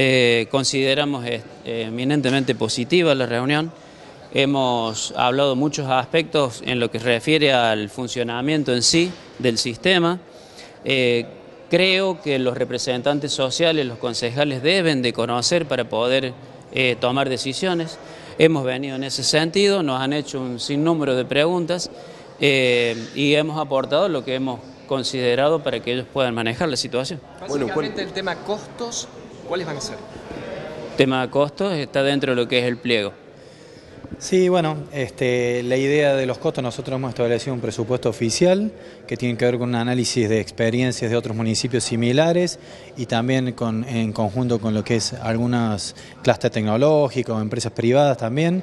Eh, consideramos eh, eminentemente positiva la reunión. Hemos hablado muchos aspectos en lo que refiere al funcionamiento en sí del sistema. Eh, creo que los representantes sociales, los concejales deben de conocer para poder tomar decisiones. Hemos venido en ese sentido, nos han hecho un sinnúmero de preguntas y hemos aportado lo que hemos considerado para que ellos puedan manejar la situación. Básicamente el tema costos ¿Cuáles van a ser? Tema de costos está dentro de lo que es el pliego. Sí, bueno, este, la idea de los costos, nosotros hemos establecido un presupuesto oficial que tiene que ver con un análisis de experiencias de otros municipios similares y también con, en conjunto con lo que es algunas clases tecnológicos, empresas privadas también,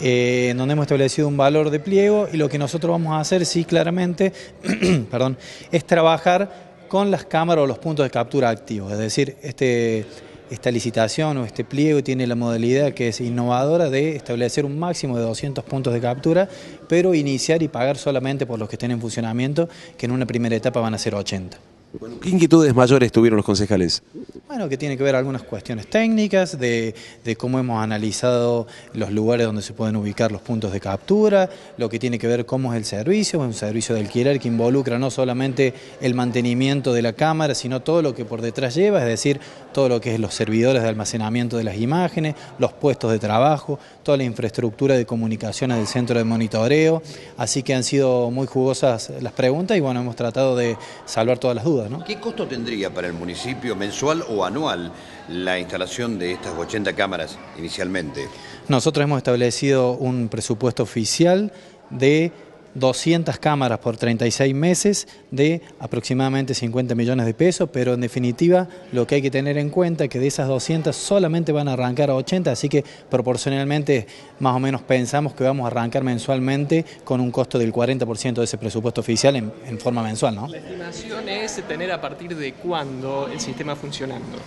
eh, en donde hemos establecido un valor de pliego y lo que nosotros vamos a hacer, sí, claramente, perdón, es trabajar con las cámaras o los puntos de captura activos. Es decir, este, esta licitación o este pliego tiene la modalidad que es innovadora de establecer un máximo de 200 puntos de captura, pero iniciar y pagar solamente por los que estén en funcionamiento, que en una primera etapa van a ser 80. ¿Qué inquietudes mayores tuvieron los concejales? Bueno, que tiene que ver algunas cuestiones técnicas, de, cómo hemos analizado los lugares donde se pueden ubicar los puntos de captura, lo que tiene que ver cómo es el servicio, es un servicio de alquiler que involucra no solamente el mantenimiento de la cámara, sino todo lo que por detrás lleva, es decir, todo lo que es los servidores de almacenamiento de las imágenes, los puestos de trabajo, toda la infraestructura de comunicaciones del centro de monitoreo, así que han sido muy jugosas las preguntas y bueno, hemos tratado de salvar todas las dudas. ¿Qué costo tendría para el municipio mensual o anual la instalación de estas 80 cámaras inicialmente? Nosotros hemos establecido un presupuesto oficial de 200 cámaras por 36 meses de aproximadamente 50 millones de pesos, pero en definitiva lo que hay que tener en cuenta es que de esas 200 solamente van a arrancar a 80, así que proporcionalmente más o menos pensamos que vamos a arrancar mensualmente con un costo del 40% de ese presupuesto oficial en, forma mensual. ¿no? La estimación es tener a partir de cuándo el sistema funcionando.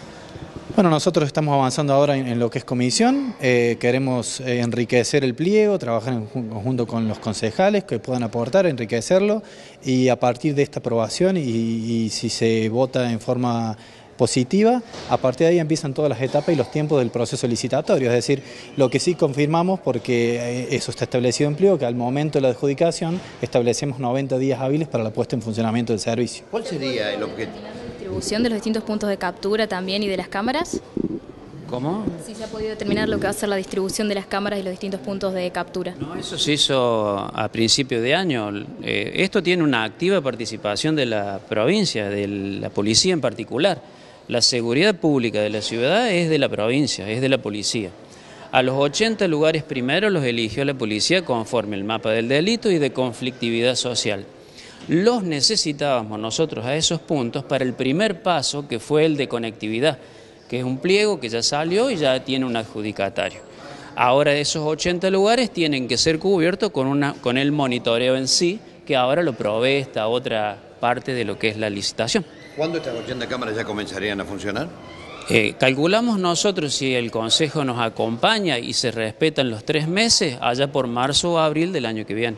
Bueno, nosotros estamos avanzando ahora en, lo que es comisión, eh, queremos eh, enriquecer el pliego, trabajar en conjunto con los concejales que puedan aportar, enriquecerlo y a partir de esta aprobación y, si se vota en forma positiva, a partir de ahí empiezan todas las etapas y los tiempos del proceso licitatorio, es decir, lo que sí confirmamos, porque eh, eso está establecido en pliego, que al momento de la adjudicación establecemos 90 días hábiles para la puesta en funcionamiento del servicio. ¿Cuál sería el objetivo? Distribución de los distintos puntos de captura también y de las cámaras? ¿Cómo? Si se ha podido determinar lo que va a ser la distribución de las cámaras y los distintos puntos de captura. No, eso se hizo a principio de año. Eh, esto tiene una activa participación de la provincia, de la policía en particular. La seguridad pública de la ciudad es de la provincia, es de la policía. A los 80 lugares primero los eligió la policía conforme el mapa del delito y de conflictividad social los necesitábamos nosotros a esos puntos para el primer paso que fue el de conectividad, que es un pliego que ya salió y ya tiene un adjudicatario. Ahora esos 80 lugares tienen que ser cubiertos con, una, con el monitoreo en sí, que ahora lo provee esta otra parte de lo que es la licitación. ¿Cuándo estas 80 cámaras ya comenzarían a funcionar? Eh, calculamos nosotros si el Consejo nos acompaña y se respetan los tres meses, allá por marzo o abril del año que viene.